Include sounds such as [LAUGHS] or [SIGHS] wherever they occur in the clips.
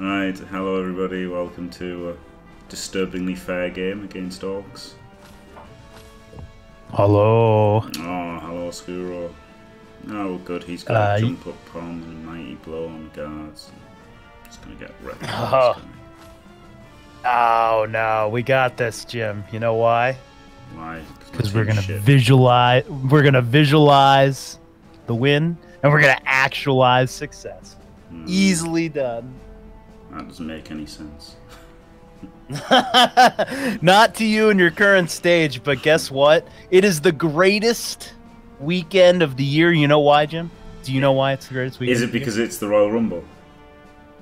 Right, hello everybody, welcome to a disturbingly fair game against Orcs. Hello. Oh, hello Skuro. Oh good, he's got Uh, a jump up palm and a mighty blow on guards. He's gonna get wrecked. [LAUGHS] Oh. Oh no, we got this, Jim. You know why? Why? Because we're gonna shit. visualize. We're gonna visualize the win, and we're gonna actualize success. Hmm, Easily done. That doesn't make any sense. [LAUGHS] Not to you in your current stage, but guess what? It is the greatest weekend of the year. You know why, Jim? Do you know why it's the greatest weekend? Is it of the year? because it's the Royal Rumble?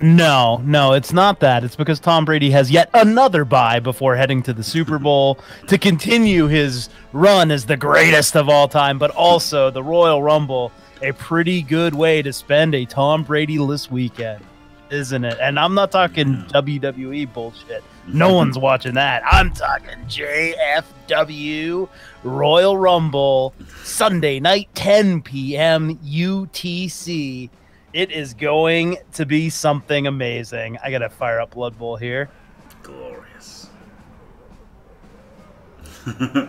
No, no, it's not that. It's because Tom Brady has yet another bye before heading to the Super [LAUGHS] Bowl to continue his run as the greatest of all time, but also the Royal Rumble, a pretty good way to spend a Tom Brady-less weekend, isn't it? And I'm not talking WWE bullshit. Mm-hmm. No one's watching that. I'm talking JFW Royal Rumble Sunday night 10 p.m. UTC. It is going to be something amazing. I gotta fire up Blood Bowl here. Glorious. [LAUGHS]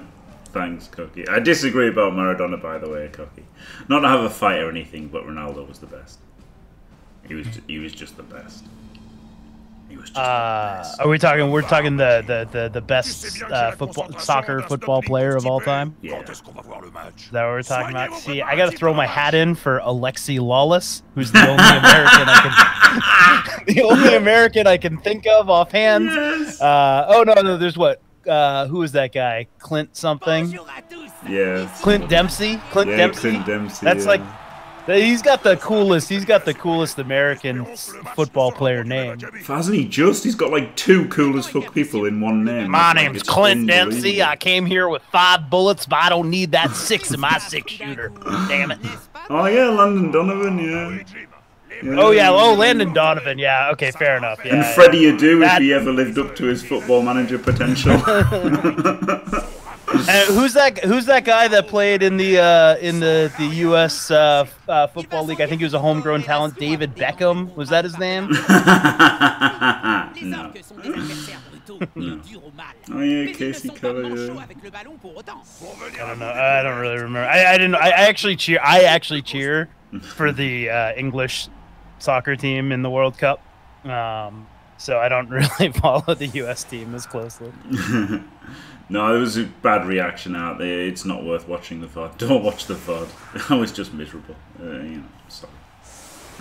Thanks, Cookie. I disagree about Maradona, by the way, Cookie. Not to have a fight or anything, but Ronaldo was the best. He was. Just, he was just the best. He was just the Uh, best. are we talking? We're talking the the the, the best uh, football soccer football player of all time. Yeah. Is that what we're talking about? See, I gotta throw my hat in for Alexi Lalas, who's the only American I can [LAUGHS] [LAUGHS] the only American I can think of offhand. Yes. Uh, oh no, no, there's what? Uh, who is that guy? Clint something? yeah. Clint Dempsey? Clint yeah, Dempsey? Clint Dempsey. That's yeah. like he's got the coolest. He's got the coolest American football player name. Hasn't he just? He's got like two coolest fuck people in one name. My Like, name's it's Clint Dempsey. I came here with five bullets, but I don't need that six in my six shooter. Damn it. Oh yeah, Landon Donovan. Yeah. Yeah. Oh yeah, oh Landon Donovan. Yeah, okay, fair enough. Yeah. And Freddie Adu, That- if he ever lived up to his football manager potential. [LAUGHS] [LAUGHS] And who's that? Who's that guy that played in the uh, in the the U.S. Uh, uh, football league? I think he was a homegrown talent. David Beckham was that his name? [LAUGHS] no. Oh yeah, Kasey Keller. Yeah. I don't know. I don't really remember. I, I didn't. I, I actually cheer. I actually cheer for the uh, English soccer team in the World Cup. Um, so I don't [LAUGHS] really follow the U.S. team as closely. [LAUGHS] No, it was a bad reaction out there. It's not worth watching the VOD. [LAUGHS] Don't watch the VOD. [LAUGHS] I was just miserable. Uh, you know, sorry.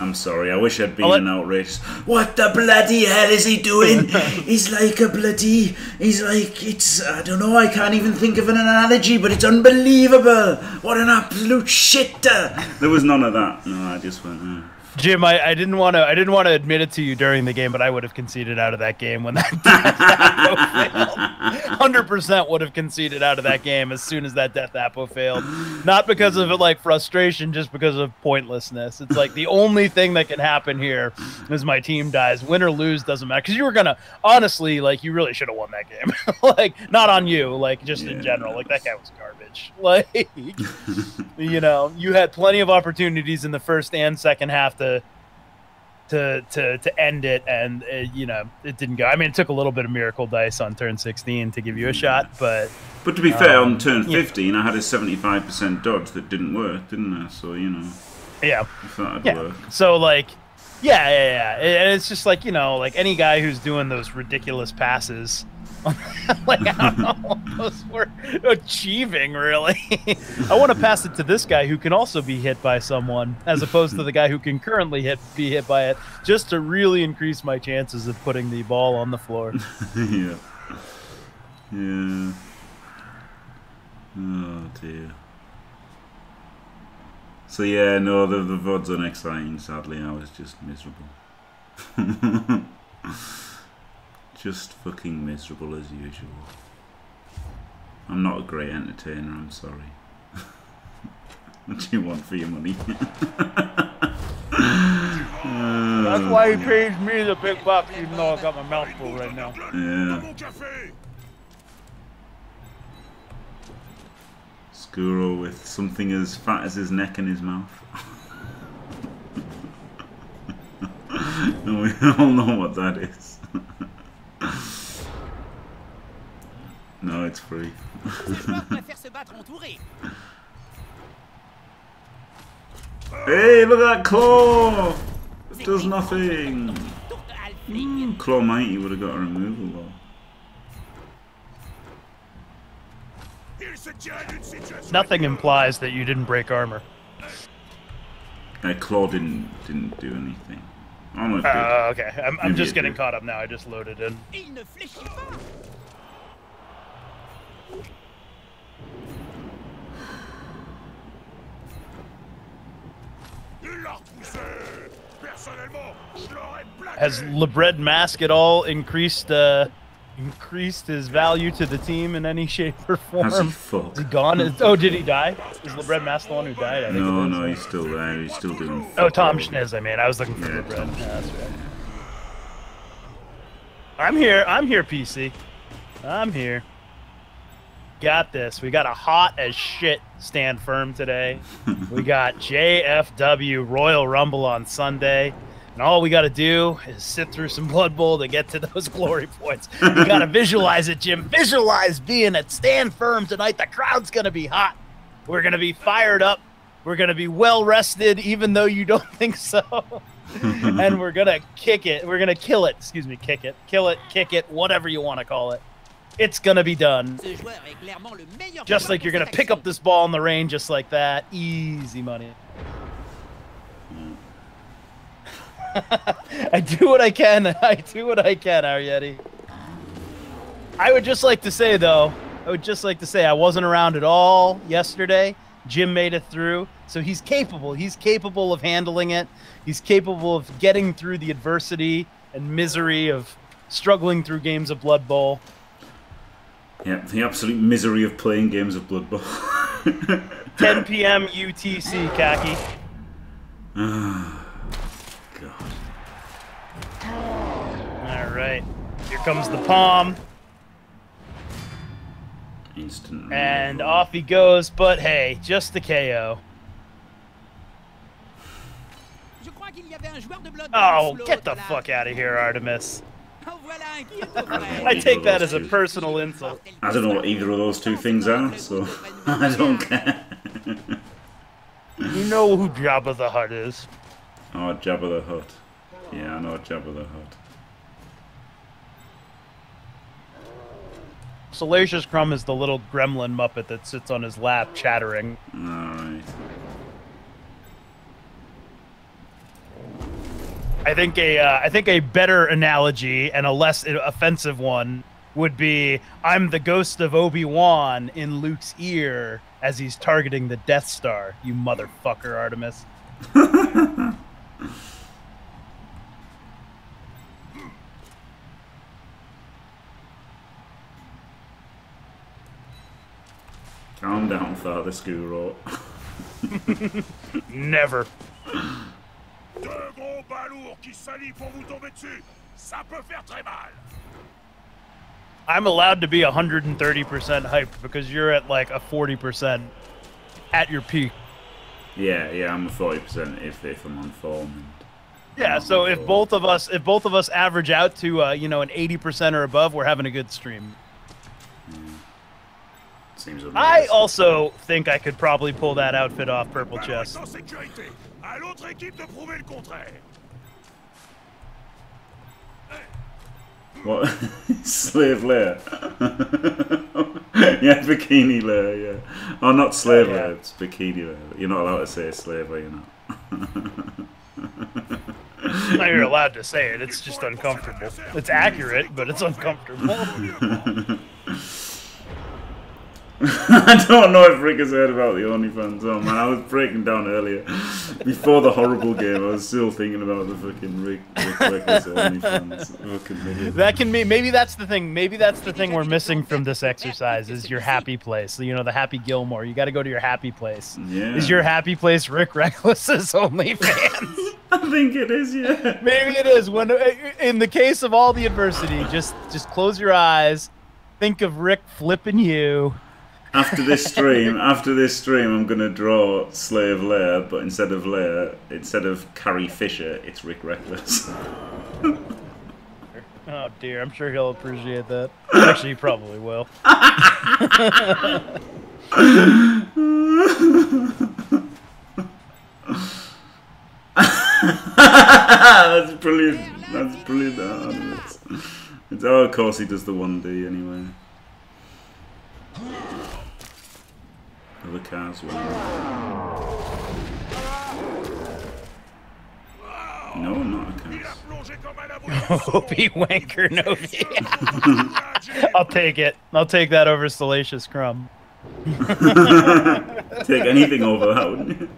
I'm sorry. I wish I'd been I'll let- an outrageous. What the bloody hell is he doing? [LAUGHS] he's like a bloody. He's like it's. I don't know. I can't even think of an analogy, but it's unbelievable. What an absolute shitter. There was none of that. No, I just went. Uh. Jim, I, I didn't want to. I didn't want to admit it to you during the game, but I would have conceded out of that game when that [LAUGHS] [LAUGHS] Hundred percent would have conceded out of that game as soon as that death appo failed. Not because of like frustration, just because of pointlessness. It's like the only thing that can happen here is my team dies. Win or lose doesn't matter because you were gonna honestly like you really should have won that game. [LAUGHS] like not on you, like just in general. Like that guy was garbage. [LAUGHS] Like you know, you had plenty of opportunities in the first and second half to to to to end it, and uh, you know it didn't go. I mean, it took a little bit of miracle dice on turn 16 to give you a shot, but But to be fair, Um, on turn yeah. 15, I had a 75% dodge that didn't work, didn't I? So, you know, yeah, yeah. work. So like, yeah, yeah, yeah, and it's just like you know, like any guy who's doing those ridiculous passes. [LAUGHS] like I don't know what those were achieving really. [LAUGHS] I want to pass it to this guy who can also be hit by someone, as opposed to the guy who can currently hit be hit by it, just to really increase my chances of putting the ball on the floor. [LAUGHS] yeah. Yeah. Oh dear. So yeah, no, the the VOD's are unexciting. Sadly, I was just miserable. Just fucking miserable as usual. I'm not a great entertainer. I'm sorry. [LAUGHS] what do you want for your money? [LAUGHS] That's why he pays me the big bucks, even though I've got my mouth full right now. Yeah. Skuro with something as fat as his neck and his mouth. [LAUGHS] and we all know what that is. [COUGHS] no, it's free. [LAUGHS] hey, look at that claw! It does nothing. Mm, claw mighty would have got a removal though. Nothing implies that you didn't break armor. Uh, claw didn't didn't do anything. Almost. Uh, okay, I'm, I'm just getting caught up now. I just loaded in. Has Lebred Mask at all increased uh, increased his value to the team in any shape or form? Has he Is fucked? he gone? Is- oh, did he die? Is Lebred Mask the one who died? I think No, is. no, he's still there. He's still doing. Oh, Tom. Schniz, I mean. I was looking for Yeah, Lebred. Yeah, that's right. I'm here. I'm here, PC. I'm here. Got this. We got a hot as shit stand firm today. [LAUGHS] we got JFW Royal Rumble on Sunday. And all we got to do is sit through some Blood Bowl to get to [LAUGHS] those glory points. You got to visualize it, Jim. Visualize being at stand firm tonight. The crowd's going to be hot. We're going to be fired up. We're going to be well rested, even though you don't [LAUGHS] think so. [LAUGHS] and we're going to kick it. We're going to kill it. Excuse me, kick it. Kill it, kick it, whatever you want to call it. It's going to be done. Just like you're going to pick up this ball in the rain just like that. Easy money. [LAUGHS] I do what I can. [LAUGHS] I do what I can, Arietti. I would just like to say, though, I would just like to say I wasn't around at all yesterday. Jim made it through, so he's capable. He's capable of handling it. He's capable of getting through the adversity and misery of struggling through games of Blood Bowl. Yeah, the absolute misery of playing games of Blood Bowl. [LAUGHS] 10 p.m. UTC, Khaki. [SIGHS] [SIGHS] [SIGHS] God. All right. Here comes the palm. Instant. And off he goes, but hey, just the KO. Oh, get the fuck out of here, Artemis. I I take that as a personal insult. I don't know what either of those two things are, so [LAUGHS] I don't care. You know who Jabba the Hutt is. oh, Jabba the Hutt. Yeah, I know Jabba the Hutt. Salacious Crumb is the little gremlin muppet that sits on his lap chattering. Alright. I think a uh, I think a better analogy and a less offensive one would be I'm the ghost of Obi-Wan in Luke's ear as he's targeting the Death Star, you motherfucker Artemis. [LAUGHS] Calm down, Father Skuro. [LAUGHS] Never. Deux gros balourds qui s'allient pour vous tomber dessus. Ça peut faire très mal. I'm allowed to be 130% hyped because you're at like a 40% at your peak. Yeah, yeah, I'm a 40% if, if I'm on form. Yeah, so if both of us if both of us average out to uh, you know an 80% or above, we're having a good stream. Seems I also think I could probably pull that outfit off purple chest. est en sécurité. À l'autre équipe de prouver le contraire. What? [LAUGHS] slave Leia? [LAUGHS] yeah, bikini Leia, yeah. Oh, not slave Oh, yeah. Leia, it's bikini Leia. You're not allowed to say slave, are you not? Now you're [LAUGHS] allowed to say it. It's just uncomfortable. It's accurate, but it's uncomfortable. [LAUGHS] I don't know if Rick has heard about the OnlyFans. Oh man, I was breaking down earlier. Before the horrible game, I was still thinking about the fucking Rick, Rick Reckless OnlyFans. That can be maybe that's the thing. Maybe that's the thing we're missing from this exercise is your happy place. You know, the happy Gilmore. You got to go to your happy place. Yeah. Is your happy place Rick Reckless's [LAUGHS] OnlyFans? [LAUGHS] I think it is, yeah. Maybe it is. When in the case of all the adversity, just just close your eyes, think of Rick flipping you, after this stream, [LAUGHS] after this stream, I'm gonna draw Slave Leia, but instead of Leia, instead of Carrie Fisher, it's Rick Reckless. [LAUGHS] Oh dear, I'm sure he'll appreciate that. [LAUGHS] Actually, he probably will. That's brilliant. That's brilliant. Oh, it's, it's, oh, of course he does the 1D anyway. Other cars win. No, not a Il a cars. [LAUGHS] plongé comme un abruti. Opie Wanker Novi. [LAUGHS] I'll take it. I'll take that over Salacious Crumb. [LAUGHS] Take anything over that, wouldn't you?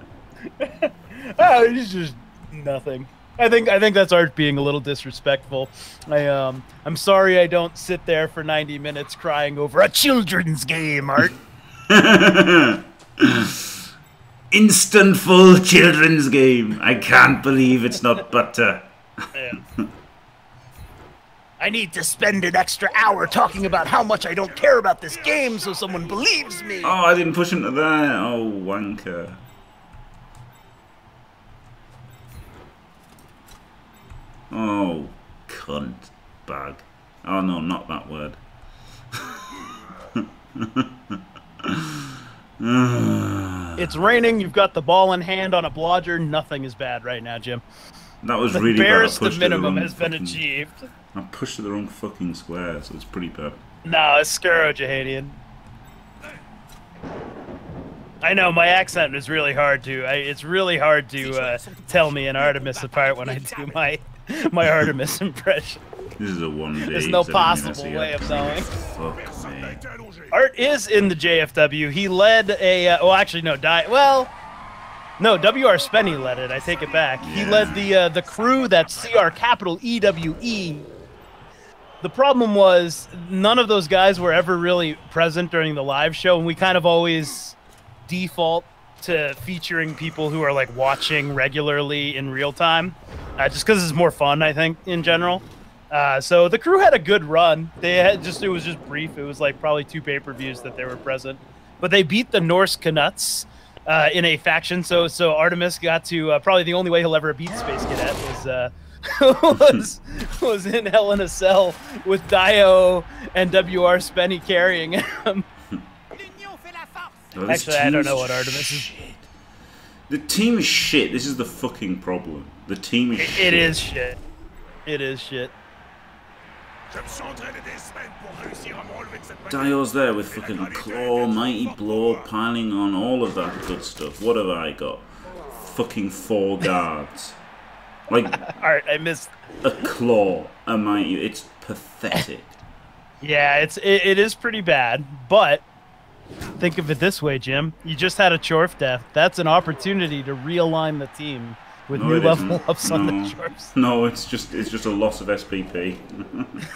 Oh, ah, he's just nothing. I think I think that's Art being a little disrespectful. I um I'm sorry I don't sit there for 90 minutes crying over a children's game, Art. [LAUGHS] Instant full children's game. I can't believe it's not butter. Yeah. I need to spend an extra hour talking about how much I don't care about this game so someone believes me. Oh, I didn't push him to there. Oh, wanker. Oh, cunt bag. Oh no, not that word. [LAUGHS] It's raining, you've got the ball in hand on a blodger, nothing is bad right now, Jim. That was The really bad. Barest of the minimum has been fucking- achieved. I pushed to the wrong fucking square, so it's pretty bad. No, it's Skuro Jahadian. I know my accent is really hard to. I, it's really hard to uh, tell me an Artemis apart when I do my [LAUGHS] my Artemis impression. This is a one D. There's no possible way of knowing. Fuck me. Art is in the JFW. He led a. Uh, well, actually, no. Di- well, no. WR Spenny led it. I take it back. He led the uh, the crew that CR capital EWE. The problem was none of those guys were ever really present during the live show, and we kind of always default to featuring people who are like watching regularly in real time, uh, just because it's more fun, I think, in general. Uh, so the crew had a good run. They had just it was just brief. It was like probably two pay per views that they were present, but they beat the Norse Canuts uh, in a faction. So so Artemis got to uh, probably the only way he'll ever beat Space Cadet was. Uh, [LAUGHS] was was in Hell in a Cell with Dio and WR Spenny carrying him. This Actually, I don't know what Artemis is. The team is shit. This is the fucking problem. The team is It, shit. it is shit. It is shit. Je me suis entraîné des semaines pour réussir à me relever de cette manière. Dio's there with fucking claw, mighty blow, piling on, all of that good stuff. What have I got? Fucking four guards. Like [LAUGHS] All right, I missed. a claw, a mighty. It's pathetic. Yeah, it's it, it is pretty bad, but think of it this way, Jim. You just had a Chorf death. That's an opportunity to realign the team with No, new level isn't. ups on the No. Chorfs. No, it's just it's just a loss of SPP.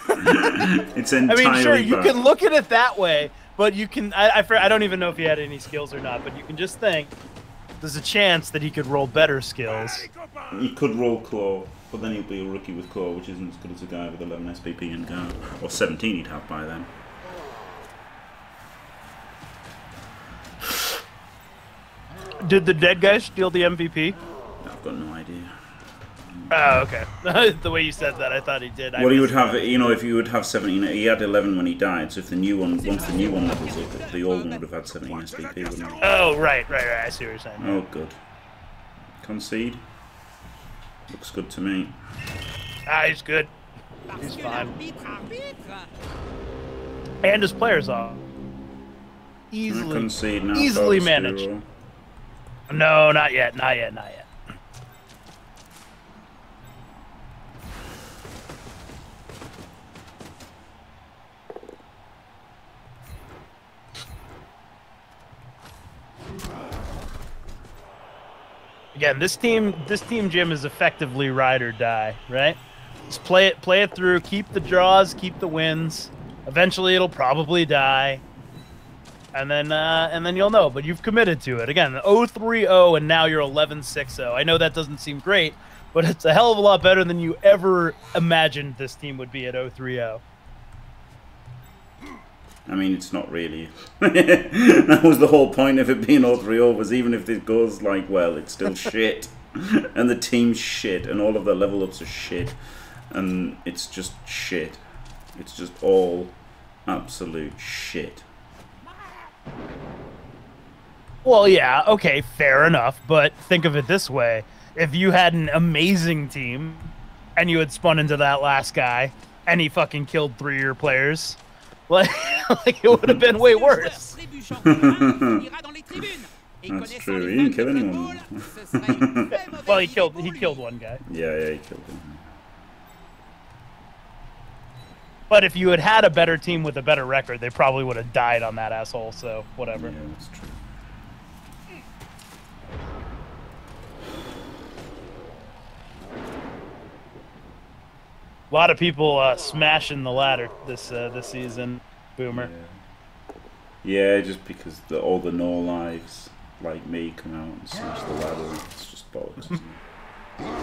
[LAUGHS] it's entirely. I mean, sure, you bad. can look at it that way, but you can. I, I, I don't even know if he had any skills or not, but you can just think there's a chance that he could roll better skills. He could roll claw, but then he'll be a rookie with claw, which isn't as good as a guy with 11 SPP and guard, or 17 he'd have by then. Did the dead guy steal the MVP? I've got no idea. Oh, okay. [LAUGHS] the way you said that, I thought he did. I Well, he would have, you know, if you would have 17, he had 11 when he died, so if the new one, once the new one levels up, the old one would have had 17 SPP, wouldn't it? Oh, right, right, right. I see what you're saying. Oh, good. Concede. Looks good to me. Ah, he's good. He's fine. And his players are Easily. easily managed. Duro? No, not yet. Not yet. Not yet. Again, this team, this team, Jim, is effectively ride or die, right? Just play it, play it through. Keep the draws, keep the wins. Eventually, it'll probably die and then uh, and then you'll know. But you've committed to it again. 0-3-0, and now you're 11-6-0. I know that doesn't seem great, but it's a hell of a lot better than you ever imagined this team would be at 0-3-0. I mean, it's not really. [LAUGHS] that was the whole point of it being all three overs. Even if it goes like well, it's still [LAUGHS] shit, and the team's shit, and all of the level ups are shit, and it's just shit. It's just all absolute shit. Well, yeah, okay, fair enough. But think of it this way: if you had an amazing team, and you had spun into that last guy, and he fucking killed three of your players, [LAUGHS] like, like it would have been way worse. [LAUGHS] That's true. He didn't kill anyone. [LAUGHS] Well, he killed he killed one guy. Yeah, yeah, he killed him. But if you had had a better team with a better record, they probably would have died on that asshole. So whatever. Yeah, that's true. A lot of people uh, smashing the ladder this uh, this season. Boomer. Yeah, just because the, all the no lives like me come out and smash the ladder. It's just bollocks.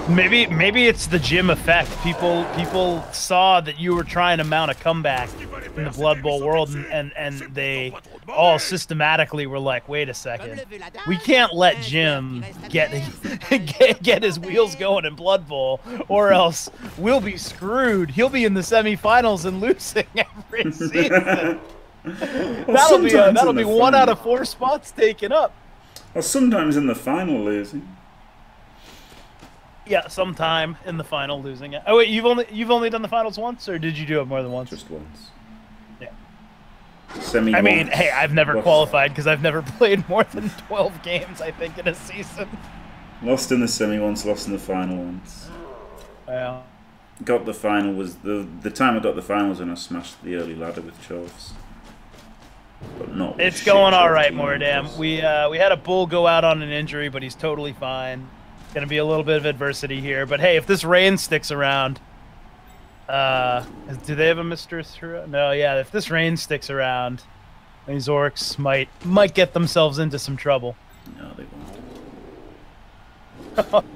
Maybe maybe it's the gym effect. People people saw that you were trying to mount a comeback in the Blood Bowl world, and and, and they all systematically were like, wait a second, we can't let Jim get [LAUGHS] get, get his wheels going in Blood Bowl, or else we'll be screwed. He'll be in the semifinals and losing [LAUGHS] every [LAUGHS] season. that'll be a, that'll be one out of four spots taken up. Well, sometimes in the final losing. Yeah, sometime in the final losing it. Oh wait, you've only you've only done the finals once, or did you do it more than once? Just once. Yeah. Semi. I mean, hey, I've never Lost- qualified because I've never [LAUGHS] played more than 12 games, I think, in a season. Lost in the semi once, lost in the final once. Yeah. Got the final was the the time I got the final was when I smashed the early ladder with Chorfs. But not. It's going all right, Mordam. We uh, we had a bull go out on an injury, but he's totally fine. Gonna be a little bit of adversity here, but hey, if this rain sticks around, uh, do they have a mistress? No, yeah. If this rain sticks around, these orcs might might get themselves into some trouble. No, they won't. [LAUGHS]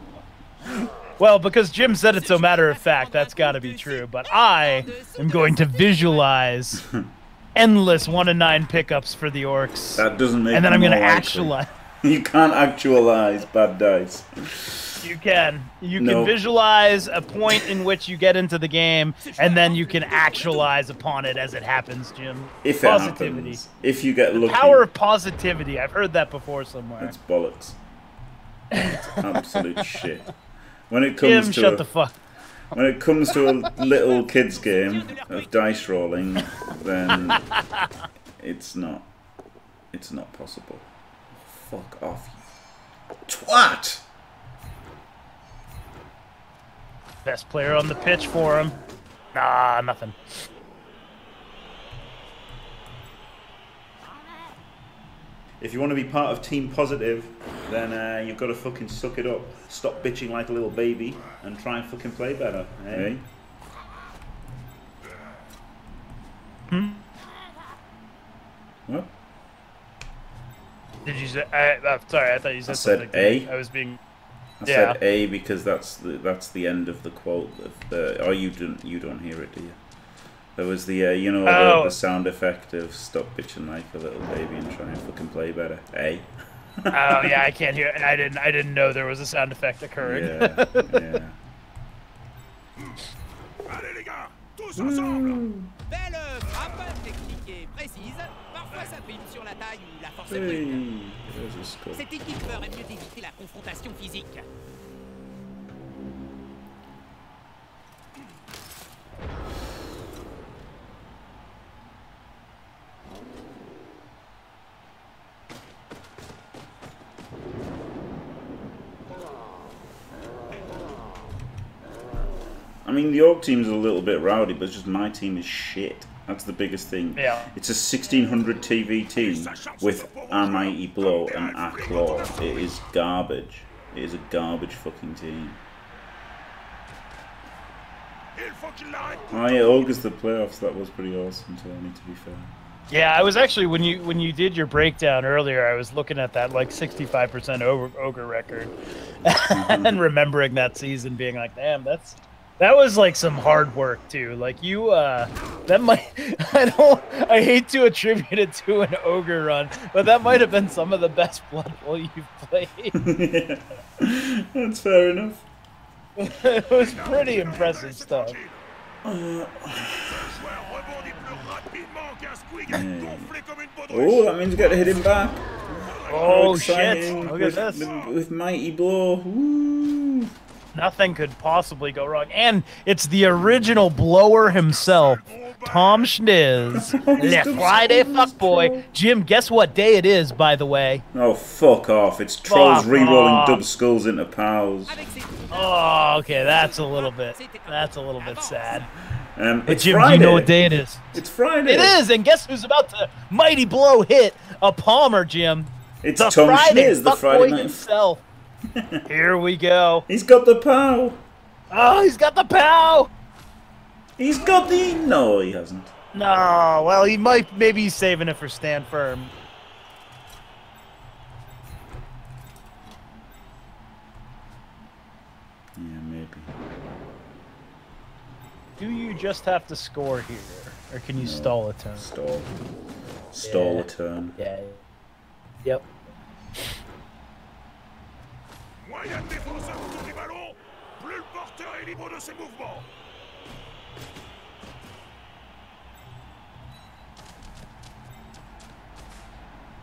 Well, because Jim said it's a matter of fact, that's got to be true. But I am going to visualize [LAUGHS] endless one and nine pickups for the orcs, That doesn't make. Sense. And then I'm going to actualize. [LAUGHS] You can't actualize bad dice. You can. You can visualize a point in which you get into the game, and then you can actualize upon it as it happens, Jim. If it Positivity. happens, if you get lucky, Power of positivity. I've heard that before somewhere. it's bollocks. It's absolute [LAUGHS] shit. When it comes Jim, to shut a, the fuck. when it comes to a [LAUGHS] little kids game of dice rolling, then it's not. It's not possible. Fuck off, you twat! Best player on the pitch for him. Nah, nothing. If you want to be part of Team Positive, then uh, you've got to fucking suck it up. Stop bitching like a little baby and try and fucking play better. Eh? What? Did you say? I, uh, sorry, I thought you said, I said something. A. I was being. I Yeah. said A because that's the that's the end of the quote. Of the, oh, you don't you don't hear it, do you? There was the uh, you know Oh. the, the sound effect of stop bitching like a little baby and try and fucking play better. A. Oh yeah, I can't hear. And I didn't. I didn't know there was a sound effect occurring. Yeah, [LAUGHS] yeah. Allez les gars, tous ensemble Belle frappe, technique et précise. Parfois ça prime sur la taille ou la force brute. Hey, there's a score. Cette équipe ferait mieux d'éviter la confrontation physique. I mean, the Orc team's a little bit rowdy, but it's just my team is shit. That's the biggest thing. Yeah. It's a 1600 TV team with a mighty blow and a claw. It is garbage. It is a garbage fucking team. Il faut qu'il Oh yeah, August the playoffs. That was pretty awesome. Need to be fair. Yeah, I was actually when you when you did your breakdown earlier, I was looking at that like 65% ogre, ogre record, [LAUGHS] mm-hmm. and remembering that season, being like, "Damn, that's That was like some hard work too. Like you, uh, that might. [LAUGHS] I don't. I hate to attribute it to an ogre run, but that might have been some of the best [LAUGHS] Blood Bowl you've played. [LAUGHS] That's fair enough. it was pretty impressive stuff. joueur rebondit plus rapidement qu'un squig gonflé comme une Oh, that means we get to hit him back. Oh shit! Look with, at this. With, with mighty blow. Woo. Nothing could possibly go wrong, and it's the original blower himself, Tom Schniz, [LAUGHS] Le Friday fuckboy. Jim, guess what day it is? By the way. Oh, fuck off. It's trolls Fuck re-rolling off. dub skulls into pals. Oh, okay, that's a little bit. That's a little bit sad. Um, it's Jim, do you know what day it is? It's Friday. It is, and guess who's about to mighty blow hit a Palmer, Jim? It's The Tom Friday Schniz, the Friday night. himself. [LAUGHS] Here we go. He's got the pow. Oh, he's got the pow. He's got the. No, he hasn't. No, well, he might. Maybe he's saving it for stand firm. Yeah, maybe. Do you just have to score here, or can you stall a turn? Stall. Stall Yeah. a turn. Yeah. Yep. Moyen de défenseur autour du ballon. Plus le porteur est libre de ses mouvements.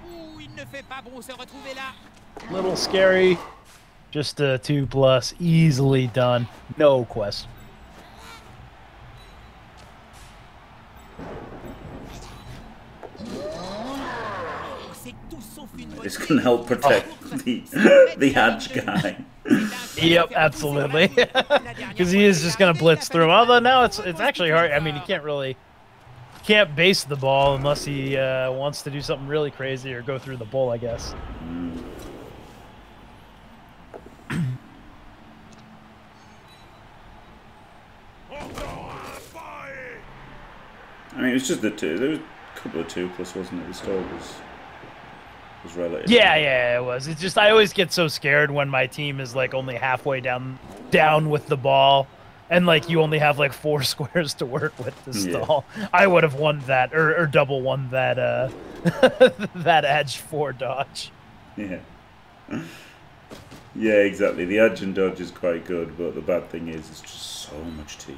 Ouh, il ne fait pas bon se retrouver là. Little scary. Just a two plus, easily done. No question. Sauf une bonne This can help [LAUGHS] protect the the Hadge guy. Yep, absolutely. [LAUGHS] Because he is just gonna blitz through him. Although now it's it's actually hard. I mean, he can't really can't base the ball unless he uh, wants to do something really crazy or go through the bull. I guess. Encore un pas et... I mean, it was just the two. There was a couple of two plus, wasn't it? The stall was was relative. Yeah, yeah, it was. It's just I always get so scared when my team is like only halfway down down with the ball, and like you only have like four [LAUGHS] squares to work with to Yeah. I would have won that or, or double won that uh [LAUGHS] that edge four dodge. Yeah. Yeah, exactly. The edge and dodge is quite good, but the bad thing is it's just so much TV.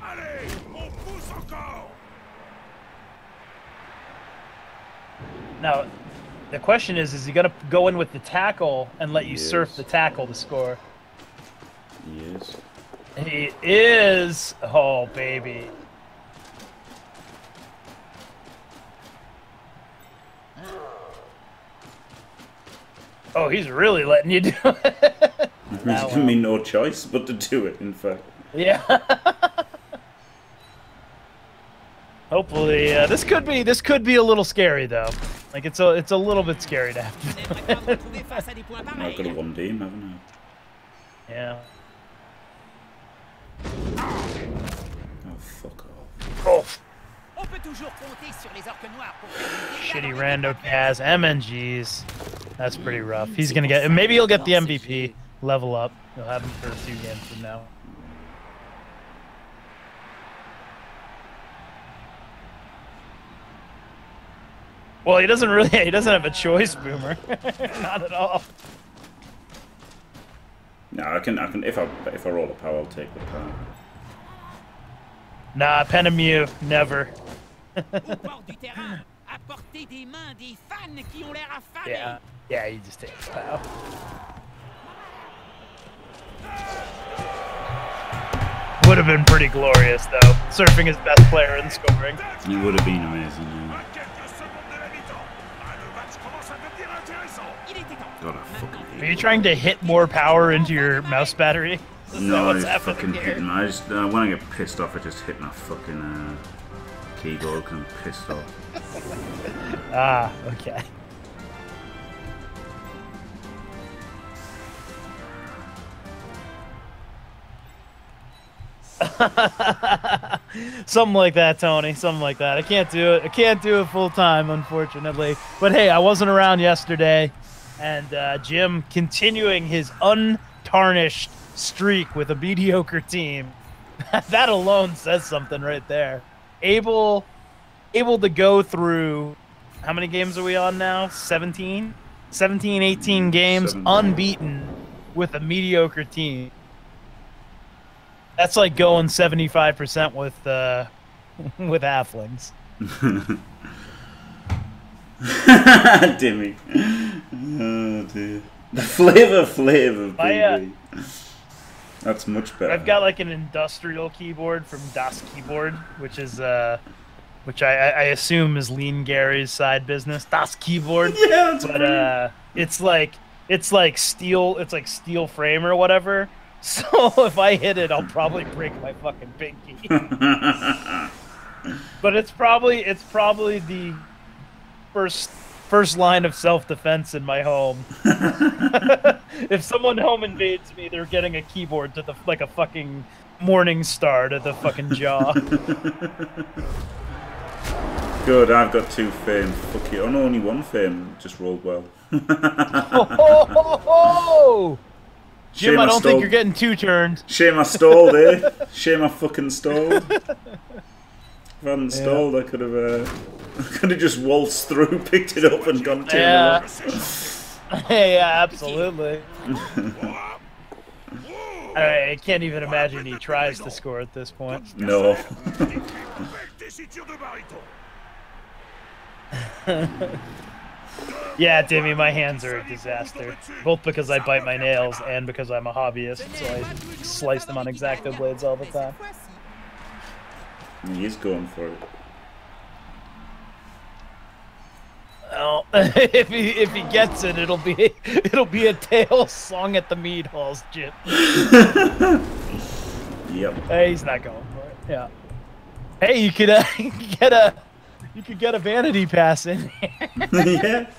Allez, on pousse encore. Now, the question is: Is he gonna go in with the tackle and let you surf the tackle to score? Yes. He is. Oh baby. Oh, he's really letting you do [LAUGHS] it. [LAUGHS] He's given me no choice but to do it. In fact, yeah. [LAUGHS] Hopefully, uh, this could be this could be a little scary though. Like it's a it's a little bit scary to have. to- N'aimerais pas me retrouver à I've got a one D, haven't yeah. Oh fuck off. Oh, On peut toujours compter sur les orques noirs pour faire du dégât shitty dans les rando. Kaz MNGs. That's pretty rough. He's gonna get maybe he'll get the MVP level up. He'll have him for a few games from now. Well, he doesn't really. He doesn't have a choice, Boomer. [LAUGHS] Not at all. No, I can. I can. If I if I roll a power, I'll take the power. Nah, Penamew, never. Au bord du terrain, à portée des [LAUGHS] mains des fans qui ont l'air affamés. Yeah, yeah, you just take his pow. Would have been pretty glorious though, surfing his best player and scoring. It would have been amazing. Yeah. Are you trying to hit more power into your mouse battery? Is No, what's happening fucking here? hitting. I just uh, when I get pissed off, I just hit my fucking uh, keyboard 'cause I'm pissed off. [LAUGHS] Ah, okay. [LAUGHS] Something like that, Tony. Something like that. I can't do it. I can't do it full time, unfortunately. But hey, I wasn't around yesterday, and uh, Jim continuing his untarnished streak with a mediocre team. [LAUGHS] that alone says something right there. Able able to go through how many games are we on now? 17? 17, 18 games Seven. unbeaten with a mediocre team. That's like going 75% with uh [LAUGHS] with halflings. [LAUGHS] [LAUGHS] Dimmy. Oh dear. The flavor flavor, My, uh, baby. That's much better. I've got like an industrial keyboard from Das Keyboard, which is uh, which I, I I assume is Lean Gary's side business. Das Keyboard, [LAUGHS] yeah, that's but uh, it's like it's like steel, it's like steel frame or whatever. [LAUGHS] So if I hit it, I'll probably break my fucking pinky. but it's probably it's probably the first first line of self defense in my home. [LAUGHS] if someone home invades me, they're getting a keyboard to the like a fucking morning star to the fucking jaw. [LAUGHS] Good, I've got two fame. Fuck you. Oh no, only one fame. Just rolled well. ho, ho, ho, ho! Jim, Shame I don't stole- think you're getting two turns. Shame I stalled, eh? [LAUGHS] Shame I fucking stalled. If I hadn't stalled, I could have. Uh, I [LAUGHS] could have just waltzed through, [LAUGHS] picked it up, and gone to Yeah. [LAUGHS] yeah, absolutely. I, I can't even imagine he tries to score at this point. No. Yeah, Dimmy, my hands are a disaster. Both because I bite my nails and because I'm a hobbyist, so I slice them on X-Acto blades all the time. He is going for it. Well, [LAUGHS] if he if he gets it, it'll be [LAUGHS] it'll be a tale [LAUGHS] sung at the mead halls, Jim. Yep. Hey, he's not going for it. Yeah. Hey, you could uh, get a you could get a vanity pass in. yeah.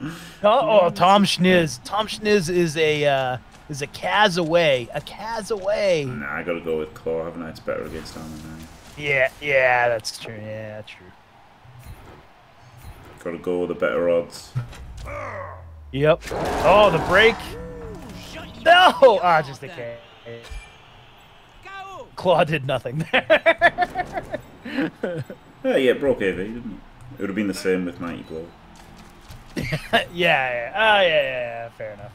Oh, oh, Tom Schniz. Tom Schniz is a uh, is a Kaz away. A Kaz away. Nah, I gotta go with Claw, haven't I? It's better against Armor Yeah, yeah, that's true. Yeah, true. Gotta go with the better odds. Yep. Oh, the break. No! Ah, just a K. Claw did nothing there. [LAUGHS] Yeah, yeah, it broke AV, didn't it? It would have been the same with Mighty Blow. [LAUGHS] yeah, yeah. Oh, yeah, yeah, yeah. Fair enough,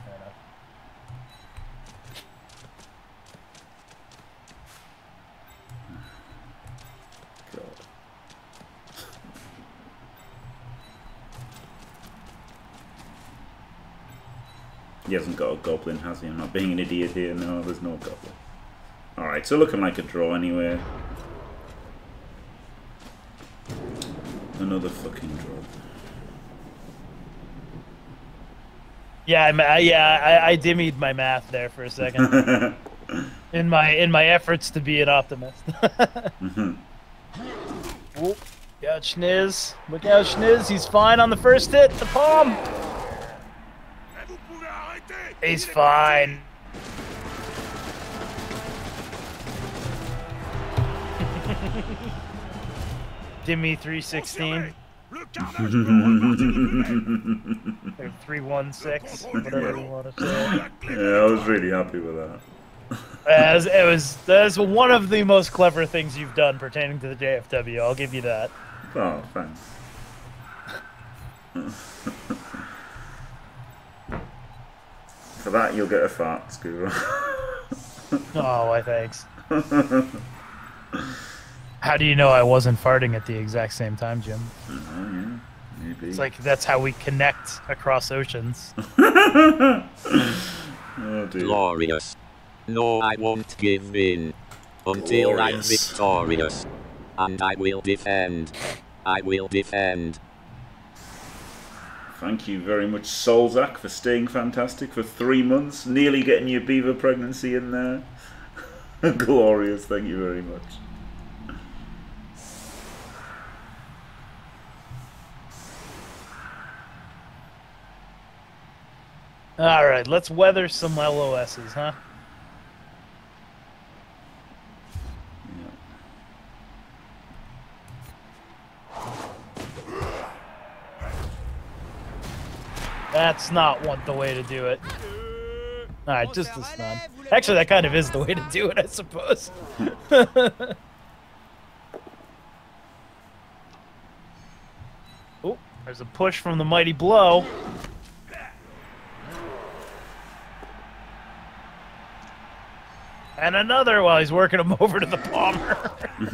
He hasn't got a goblin, has he? I'm not being an idiot here. No, there's no goblin. Alright, so looking like a draw anyway. Another fucking draw. Yeah, I'm, uh, yeah, I, I dimmied my math there for a second [LAUGHS] in my in my efforts to be an optimist. [LAUGHS] Whoop. Look out, Schniz. Look out, Schniz. He's fine on the first hit. The palm. He's fine. [LAUGHS] Dimmy 316 [LAUGHS] or 316, whatever you want to say. Yeah, I was really happy with that. As it was, that's one of the most clever things you've done pertaining to the JFW. I'll give you that. Oh, thanks. [LAUGHS] For that, you'll get a fart, Scooter. [LAUGHS] Oh, why thanks. How do you know I wasn't farting at the exact same time, Jim? oh, yeah, maybe. It's like that's how we connect across oceans. [LAUGHS] oh. Glorious. No, I won't give in. Until I'm victorious. And I will defend. I will defend. Thank you very much, Solzak, for staying fantastic for three months, nearly getting your beaver pregnancy in there. [LAUGHS] Glorious, thank you very much. All right, let's weather some LOSs, huh? That's not what the way to do it. All right, just a stun. Actually, that kind of is the way to do it, I suppose. [LAUGHS] oh, there's a push from the mighty blow. And another while he's working him [LAUGHS] over to the Palmer.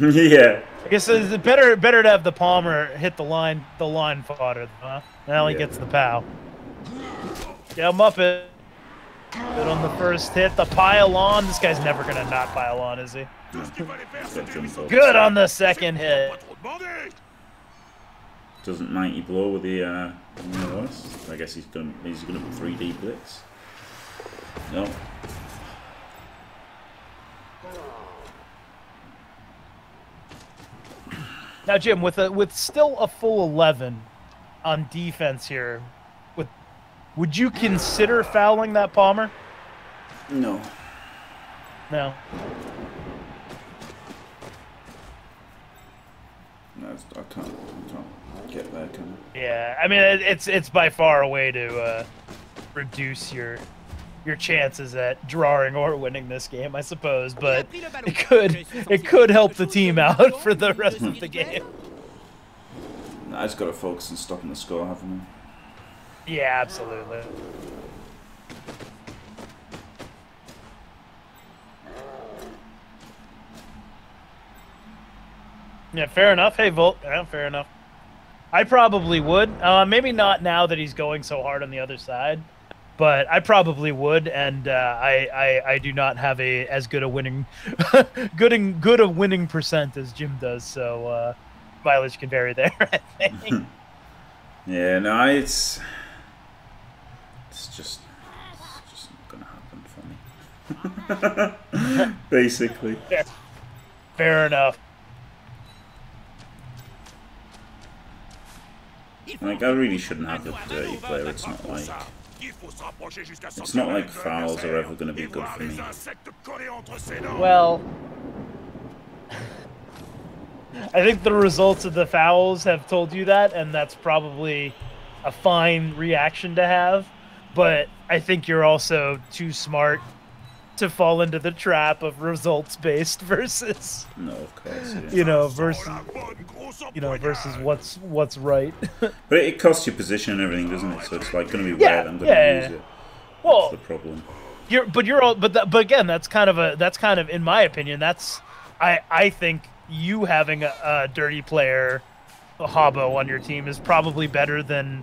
[LAUGHS] yeah. I guess it's better better to have the Palmer hit the line the line fodder. Huh? Now he Yeah. gets the pow. Yeah, Muppet. Good on the first hit. The pile on. This guy's never gonna not pile on, is he? Tout ce qu'il fallait faire, Got c'était jump lui over. Good on the second hit. Pas trop demander. Doesn't mighty blow with the uh I guess he's gonna he's gonna 3D blitz. No. Now, Jim, with a with still a full eleven on defense here, would you consider fouling that Palmer? No. No. No, it's- I can't, I can't get there, can Yeah, I mean it, it's it's by far a way to uh, reduce your your chances at drawing or winning this game, I suppose. But it could it could help the team out for the rest of the game. I? I just got to focus on stopping the score, haven't Yeah, absolutely. Yeah, fair enough. Hey, Volt. Yeah, fair enough. I probably would. Uh, maybe not now that he's going so hard on the other side, but I probably would. And uh, I, I I do not have a as good a winning [LAUGHS] good and good a winning percent as Jim does. So uh, mileage can vary there. [LAUGHS] I think. [LAUGHS] Yeah, no, it's it's just it's just not gonna happen for me. [LAUGHS] Basically. fair enough. Like I really shouldn't have a dirty player. It's not like Il faut se rapprocher jusqu'à It's not like fouls are ever gonna be et good for me. insectes collés entre ses dents. Well, I think the results of the fouls have told you that, and that's probably a fine reaction to have. But I think you're also too smart to fall into the trap of results based [LAUGHS] versus no, of course. Yeah. you know versus la bonne grosse you know versus what's what's right. [LAUGHS] But it costs you position and everything, doesn't it? So it's like gonna be Yeah, weird. I'm gonna yeah, use it. well, That's the problem. You're, but you're all, but that, but again, that's kind of a, that's kind of, in my opinion, that's, I, I think you having a, a dirty player, a Hobbo on your team is probably better than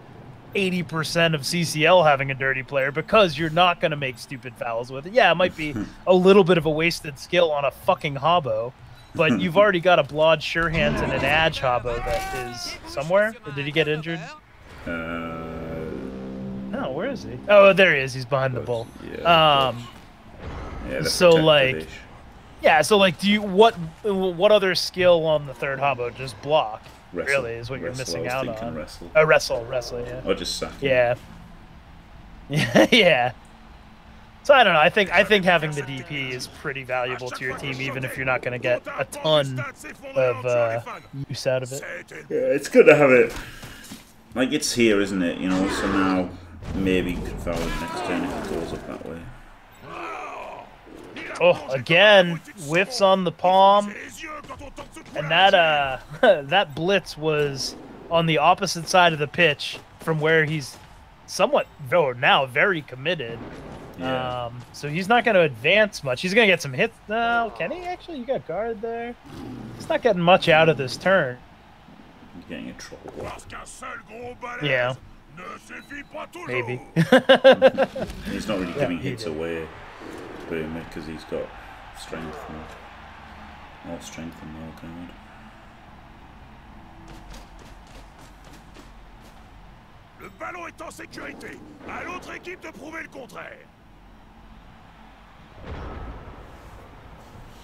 80% of CCL having a dirty player because you're not going to make stupid fouls with it. Yeah, it might be [LAUGHS] a little bit of a wasted skill on a fucking Hobbo, but [LAUGHS] you've already got a Blod Surehands and an Adge Hobbo that is somewhere. Or did he get injured? Uh, No, where is he? Oh, there he is. He's behind the bull. yeah, Um, yeah, so, like. Yeah, so like, do you what what other skill on the third Hobbo? Just block, Wrestle. really, is what you're Wrestle, missing out on. Wrestle. Uh, wrestle, wrestle, yeah, Or just sack. yeah, yeah, [LAUGHS] yeah. So I don't know. I think I think having the DP is pretty valuable to your team, even if you're not going to get a ton of uh, use out of it. Yeah, it's good to have it. Like it's here, isn't it? You know, so now maybe you can foul next turn if it goes up that way. Oh, again, whiffs on the palm, and that uh [LAUGHS] that blitz was on the opposite side of the pitch from where he's somewhat though now very committed. Yeah. Um, so he's not going to advance much. He's going to get some hits. No, can he actually? You got guard there. He's not getting much out of this turn. He's getting a trouble. Yeah. [LAUGHS] Maybe. [LAUGHS] He's not really giving he hits did. Away, because he's got strength and more strength than more guard. Le ballon est en sécurité. À l'autre équipe de prouver le contraire.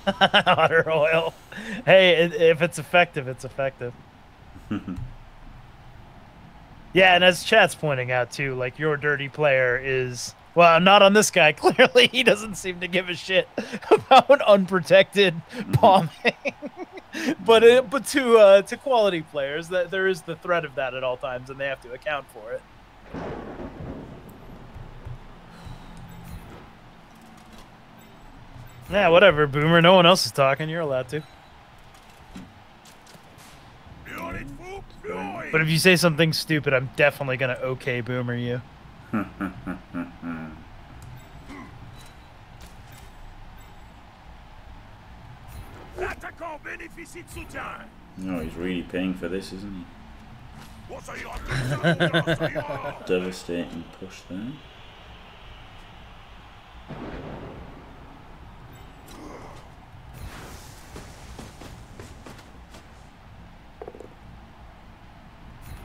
[LAUGHS] Otter oil. Hey, if it's effective, it's effective. [LAUGHS] yeah, and as chat's pointing out too, like your dirty player is well, not on this guy. [LAUGHS] Clearly, he doesn't seem to give a shit about unprotected bombing. [LAUGHS] but it, but to uh, to quality players, that there is the threat of that at all times, and they have to account for it. Yeah, whatever, Boomer. No one else is talking. You're allowed to. But if you say something stupid, I'm definitely gonna okay Boomer you. L'attaquant bénéficie de No, he's really paying for this, isn't he? Bon, ça ira comme ça, mon gars, [LAUGHS] ça ira Devastating push there.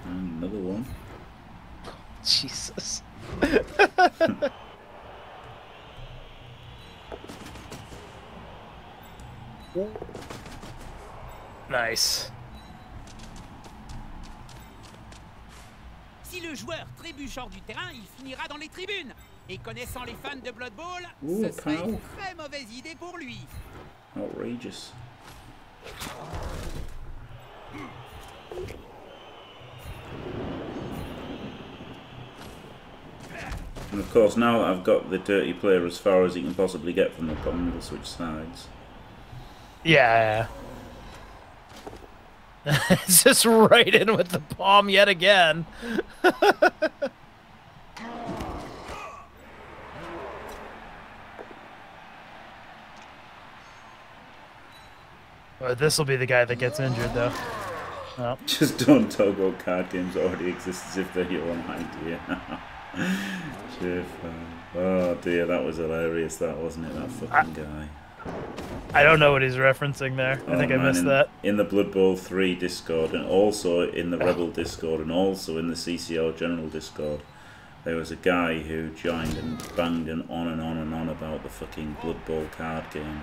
And another one. Jesus. [LAUGHS] nice. Si le joueur trébuche hors du terrain, il finira dans les tribunes. Et connaissant les fans de Blood Bowl, ce serait une très mauvaise idée pour lui. Outrageous. And of course, now that I've got the dirty player as far as he can possibly get from the bottom, we'll switch sides. Yeah. [LAUGHS] it's just right in with the palm yet again. [LAUGHS] Well, this will be the guy that gets injured, though. Oh. [LAUGHS] Just don't talk about card games already exist as if they're your own idea. Oh dear, that was hilarious, that wasn't it? That fucking guy. I don't know what he's referencing there. I Oh, think I missed in, that. In the Blood Bowl 3 Discord, and also in the Rebel Discord, and also in the CCL General Discord, there was a guy who joined and banged and on and on and on about the fucking Blood Bowl card game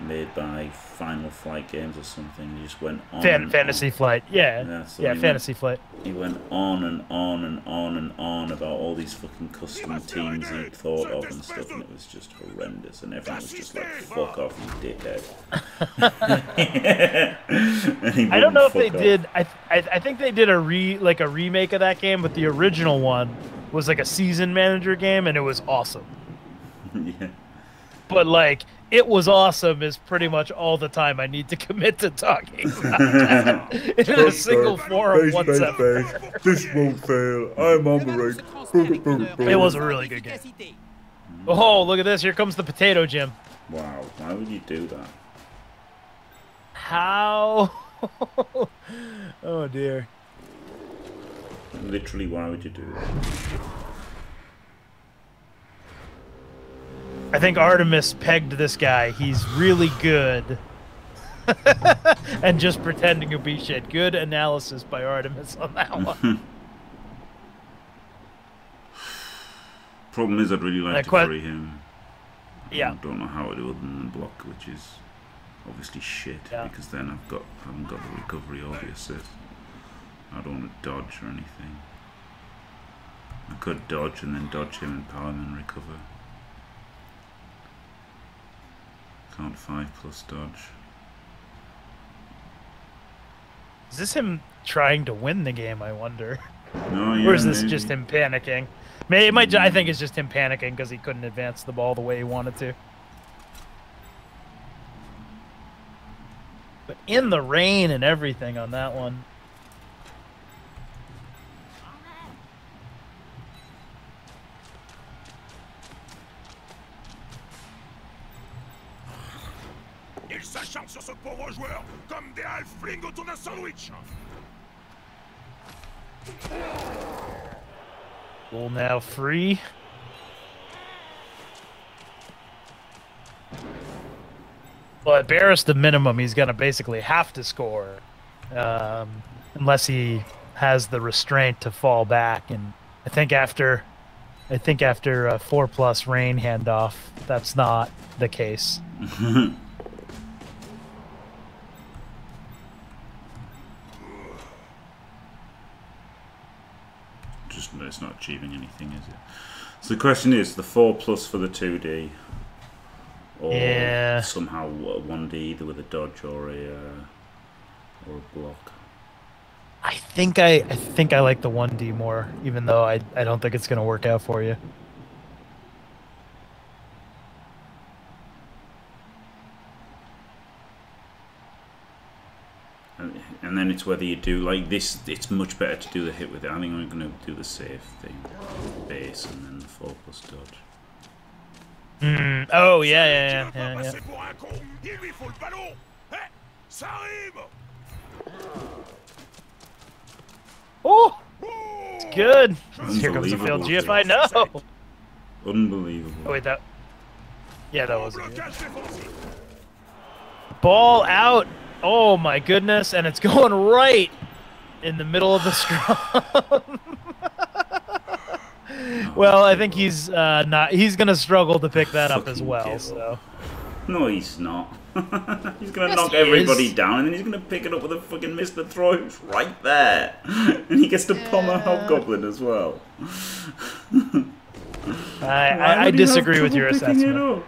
made by Final Flight Games or something. He just went on. Fan- and fantasy on. flight. Yeah. Yeah, so yeah, he fantasy flight. He went on and on and on and on about all these fucking custom teams he'd thought of and stuff, and it was just horrendous. And everyone was just like, "Fuck off, you dickhead." [LAUGHS] [LAUGHS] I don't know if they fuck did. I, I I think they did a re like a remake of that game, but the original one was like a season manager game, and it was awesome. [LAUGHS] yeah. But like, it was awesome is pretty much all the time I need to [LAUGHS] commit to talking. about that. [LAUGHS] in a single forum whatsoever. This won't fail. I'm on ballon se transmet avec une It was a really good game. Oh, look at this! Here comes the potato Jim. Wow, why would you do that? How? [LAUGHS] oh dear. Literally, why would you do that? I think Artemis pegged this guy. He's really good. [LAUGHS] and just pretending to be shit. Good analysis by Artemis on that one. [LAUGHS] Problem is, I'd really like to free him. yeah. I don't know how to do other than block, which is obviously shit Yeah. because then I've got I haven't got the recovery the. I don't want to dodge or anything. I could dodge and then dodge him and power him and recover. Can't five plus dodge. Is this him trying to win the game, I wonder? No, [LAUGHS] yeah, or is this maybe. just him panicking? May it might ju- I think it's just him panicking because he couldn't advance the ball the way he wanted to. But in the rain and everything on that one. Ils s'acharnent sur ce pauvre joueur comme des halflings autour d'un sandwich Goal now free. Well, at Barris, the minimum, he's going to basically have to score, um, unless he has the restraint to fall back. And I think after, I think after a four plus rain handoff, that's not the case. [LAUGHS] it's not achieving anything, is it? So the question is the four plus for the two D, or Yeah. somehow a one D either with a dodge or a uh, or a block. I think I, I think I like the one D more, even though I, I don't think it's going to work out for you. And, and then it's whether you do like this. It's much better to do the hit with it. I think I'm going to do the safe thing, base, and then the four plus dodge. Mm, oh yeah, yeah, yeah, pas yeah, yeah. passer pour un con. Il lui faut le ballon. Ça arrive. Oh, Oh good. Here comes the Unbelievable, failed GFI. No. Unbelievable. Oh wait, that. Yeah, that was good. Ball out. Oh my goodness, and it's [LAUGHS] going right in the middle of the scrum. [LAUGHS] well, I think he's uh, not. He's gonna struggle to pick that up as well. give So No, he's not. [LAUGHS] he's gonna Yes, knock everybody is. down, and then he's gonna pick it up with a fucking Mister Throw. Right there, and he gets to palm a hobgoblin as well. I, I, I would he have disagree with your picking it assessment.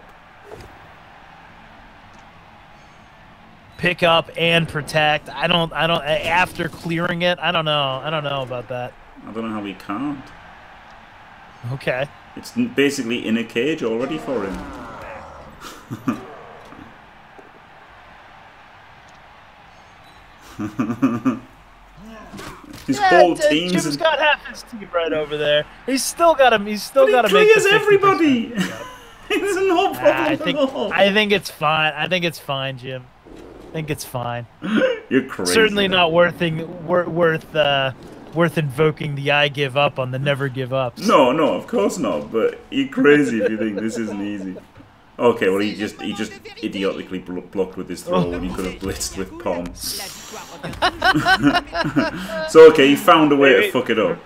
Pick up and protect. I don't. I don't. After clearing it, I don't know. I don't know about that. I don't know how we can't. Okay. It's basically in a cage already for him. [LAUGHS] His whole Yeah, team's Jim's in- got half his team right over there. He's still got him. He's still got to make clears everybody. [LAUGHS] it's no problem I think at all. I think it's fine. I think it's fine, Jim. I think it's fine. [LAUGHS] You're crazy. Certainly not worthing wor- worth uh, worth invoking the I give up on the never give up. No, no, of course not. But you're crazy if you think this isn't easy. Okay, well he just he just idiotically blo- blocked with his throw when he could have blitzed with palm. [LAUGHS] So okay, he found a way to fuck it up.